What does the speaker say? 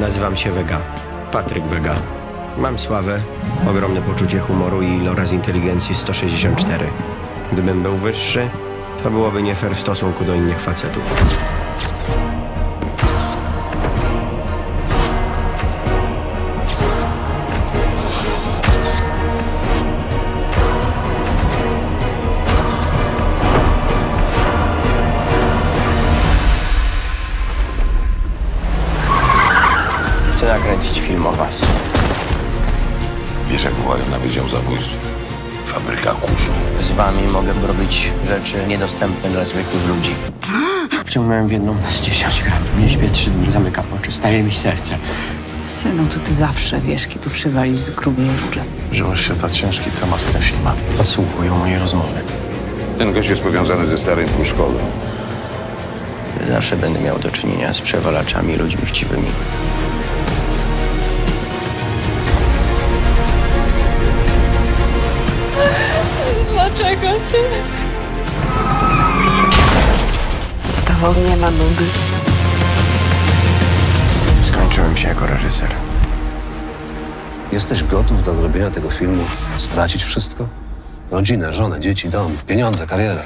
Nazywam się Vega. Patryk Vega. Mam sławę, ogromne poczucie humoru i lora z inteligencji 164. Gdybym był wyższy, to byłoby nie fair w stosunku do innych facetów. Chcę nakręcić film o was. Wiesz, jak wołają na Wydział Zabójstw? Fabryka kurzu. Z wami mogę robić rzeczy niedostępne dla zwykłych ludzi. Wciągnąłem w jedną z 10 gram. Nie śpię trzy dni, zamykam oczy, staje mi serce. Synu, to ty zawsze wiesz, kiedy przywalić z grubej rury. Wziąłeś się za ciężki temat z tym filmem. Podsłuchują moje rozmowy. Ten gość jest powiązany ze starym Pruszkowem. Zawsze będę miał do czynienia z przewalaczami ludźmi chciwymi. Z tobą nie ma nudy. Skończyłem się jako reżyser. Jesteś gotów do zrobienia tego filmu? Stracić wszystko? Rodzinę, żonę, dzieci, dom, pieniądze, karierę.